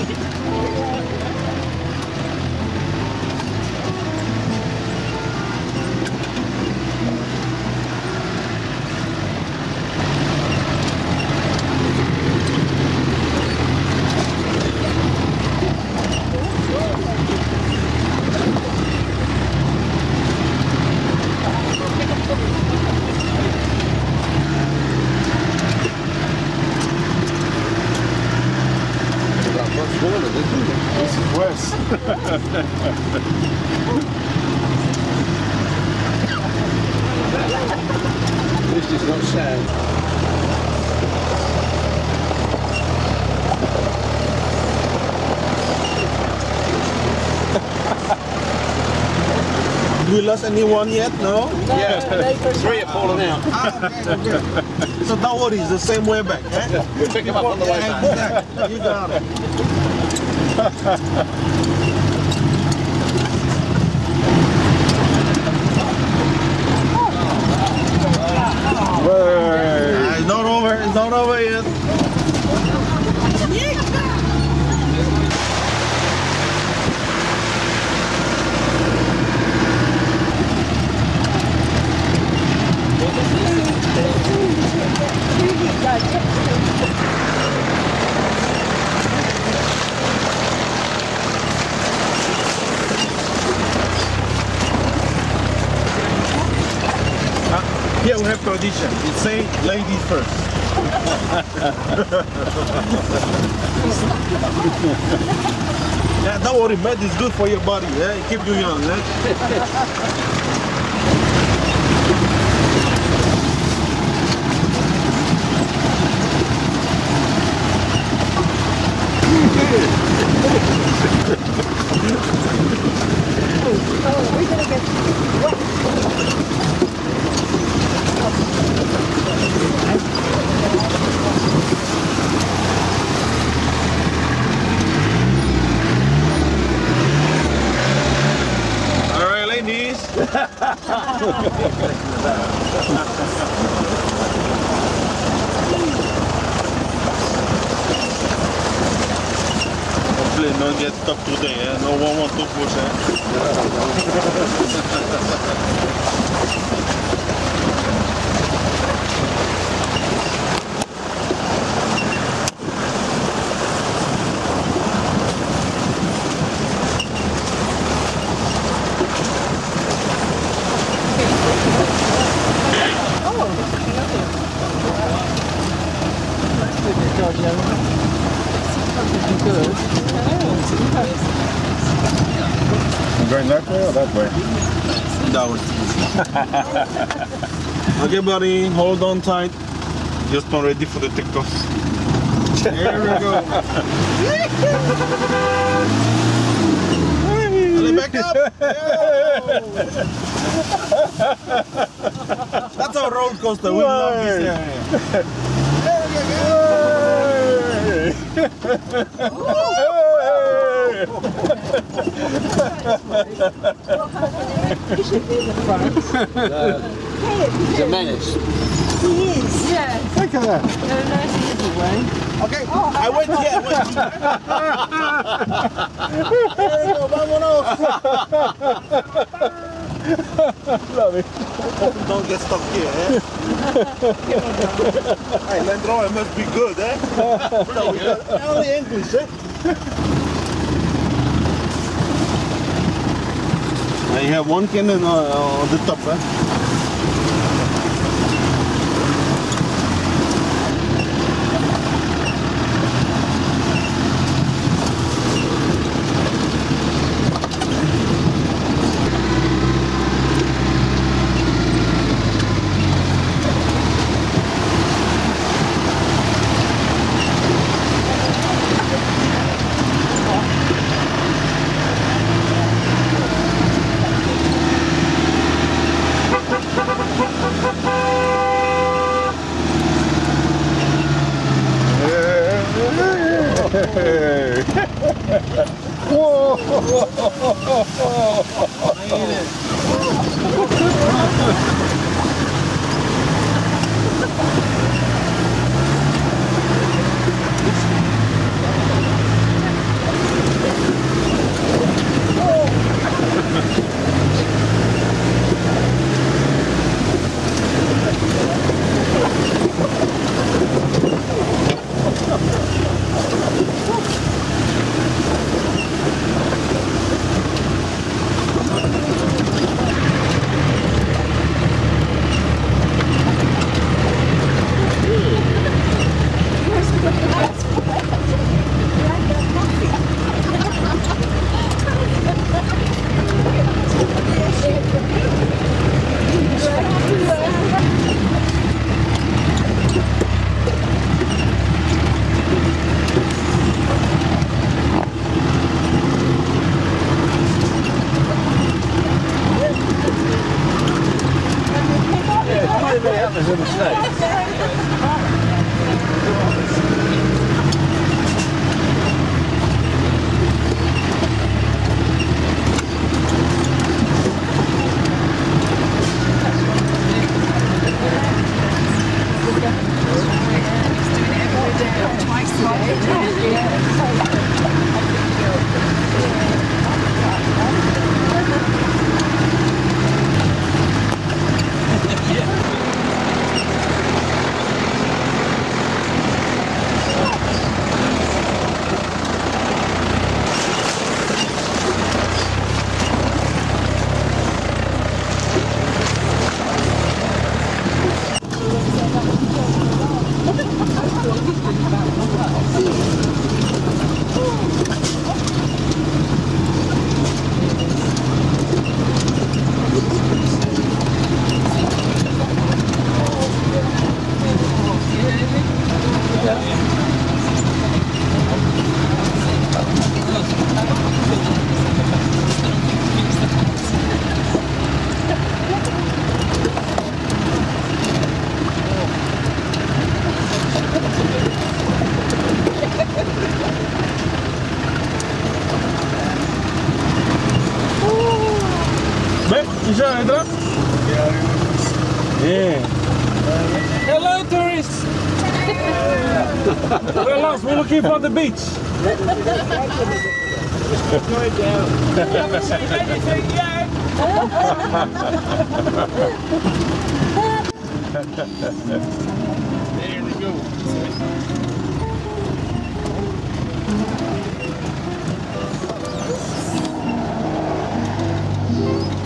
はい。This is not sand. Did we lost anyone yet? No? Yeah, three have fallen out. So don't worry, it's the same way back. Eh? We'll pick them up on the way back. Yeah, you got it. Ah, It's over. Yet. Uh, here we have tradition. It say ladies first. yeah, don't worry, mad is good for your body. Yeah, it keep you young. Yeah? Hopefully not get stuck today, eh? No one want to push, eh? Going that way or that way? That way. okay, buddy, hold on tight. Just not ready for the takeoff. Here we go. Let back up. That's a roller coaster. We love this area. It's a menace. He is, Yes. Look at that. Very nice easy way. Okay, oh, I went here. I went here. There we go, vámonos. Love it. Hopefully don't get stuck here, eh? hey, Land Rover must be good, eh? Only English, eh? Now you have one cannon uh, on the top, eh? Thank you. As a mistake. Beh, ci siamo? Yeah. Hello tourists! Relax, we're looking for the beach. there we go.